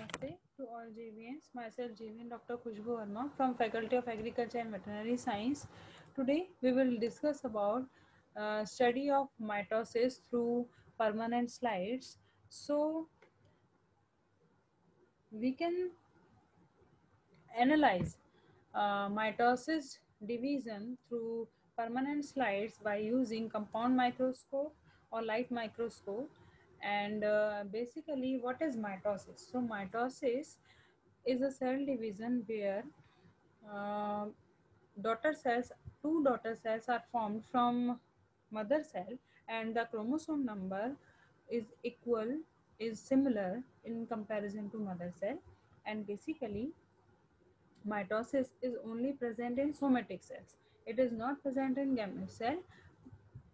Namaste to all JVians. Myself JVian Dr. Khushbu Verma from Faculty of Agriculture and Veterinary Science. Today we will discuss about uh, study of mitosis through permanent slides. So we can analyze uh, mitosis division through permanent slides by using compound microscope or light microscope and uh, basically what is mitosis? So mitosis is a cell division where uh, daughter cells two daughter cells are formed from mother cell and the chromosome number is equal is similar in comparison to mother cell. And basically mitosis is only present in somatic cells. It is not present in gamete cell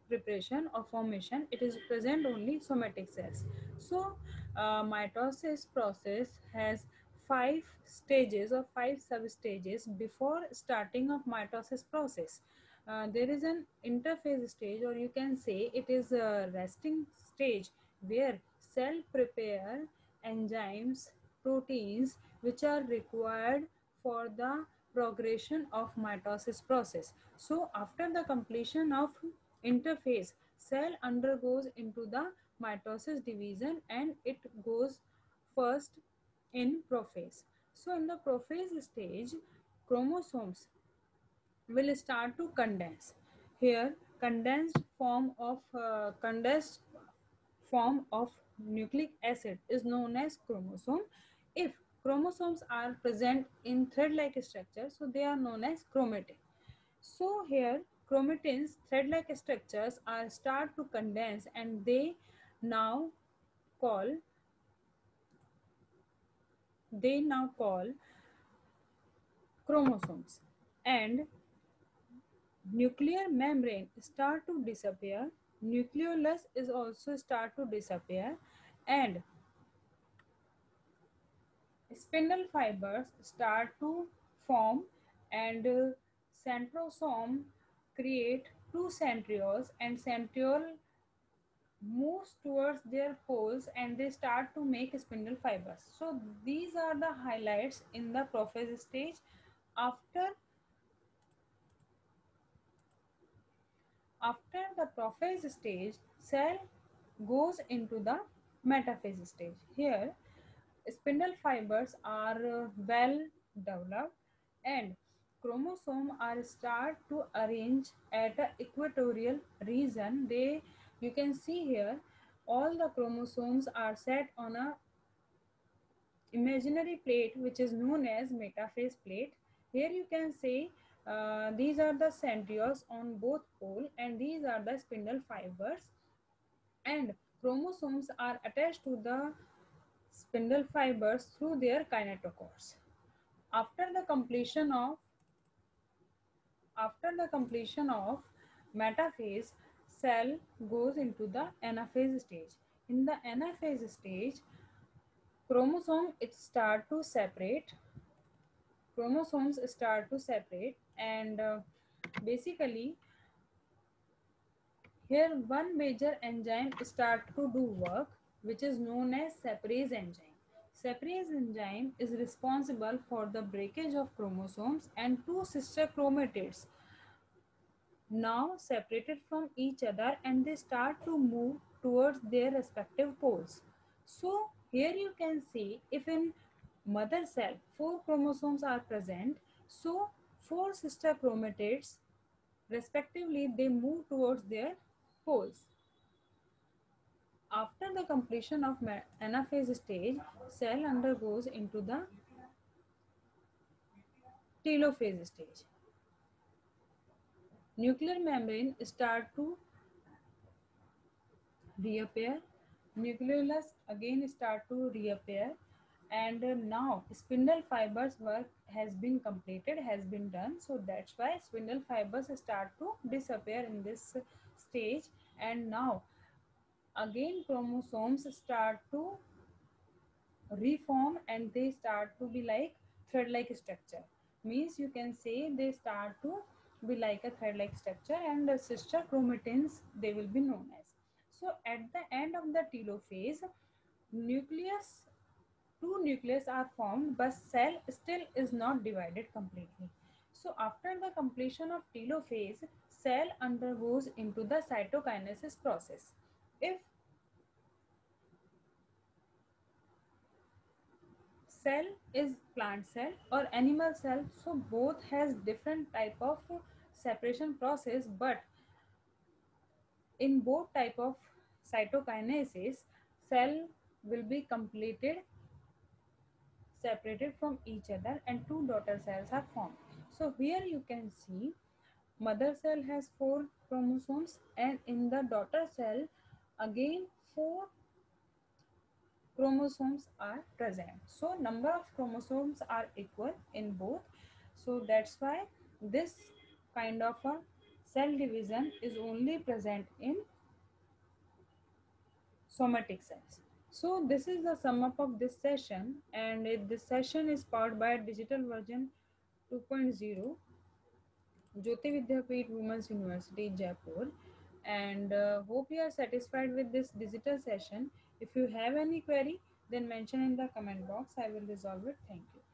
preparation or formation it is present only somatic cells. So uh, mitosis process has five stages or five sub stages before starting of mitosis process. Uh, there is an interphase stage or you can say it is a resting stage where cell prepare enzymes proteins which are required for the progression of mitosis process. So after the completion of interphase, cell undergoes into the mitosis division and it goes first in prophase. So in the prophase stage, chromosomes will start to condense. Here, condensed form of uh, condensed form of nucleic acid is known as chromosome. If chromosomes are present in thread-like structure, so they are known as chromatin. So here chromatins, thread-like structures are start to condense and they now call they now call chromosomes. And nuclear membrane start to disappear. Nucleolus is also start to disappear. And spindle fibers start to form and uh, centrosome create two centrioles and centriole moves towards their poles and they start to make spindle fibers. So these are the highlights in the prophase stage. After, after the prophase stage, cell goes into the metaphase stage. Here, spindle fibers are uh, well developed and chromosome are start to arrange at a equatorial region. They you can see here all the chromosomes are set on a imaginary plate which is known as metaphase plate. Here you can see uh, these are the centrioles on both pole and these are the spindle fibers. And chromosomes are attached to the spindle fibers through their kinetochores. After the completion of after the completion of metaphase, cell goes into the anaphase stage. In the anaphase stage, chromosome it start to separate. Chromosomes start to separate and uh, basically here one major enzyme start to do work which is known as separase enzyme. Separase enzyme is responsible for the breakage of chromosomes and two sister chromatids now separated from each other and they start to move towards their respective poles. So here you can see if in mother cell four chromosomes are present, so four sister chromatids respectively they move towards their poles. After the completion of anaphase stage, cell undergoes into the telophase stage. Nuclear membrane start to reappear. Nucleolus again start to reappear. And now spindle fibers work has been completed, has been done. So that's why spindle fibers start to disappear in this stage. And now again chromosomes start to reform and they start to be like thread-like structure means you can say they start to be like a thread-like structure and the sister chromatins they will be known as so at the end of the telophase nucleus two nucleus are formed but cell still is not divided completely. So after the completion of telophase, cell undergoes into the cytokinesis process. If cell is plant cell or animal cell. So both has different type of separation process but in both type of cytokinesis cell will be completed separated from each other and two daughter cells are formed. So here you can see mother cell has four chromosomes and in the daughter cell again four chromosomes are present. So number of chromosomes are equal in both. So that's why this kind of a cell division is only present in somatic cells. So this is the sum up of this session and this session is powered by digital version 2.0 Jayoti Vidyapeeth Women's University Jaipur and uh, hope you are satisfied with this digital session. If you have any query, then mention in the comment box. I will resolve it. Thank you.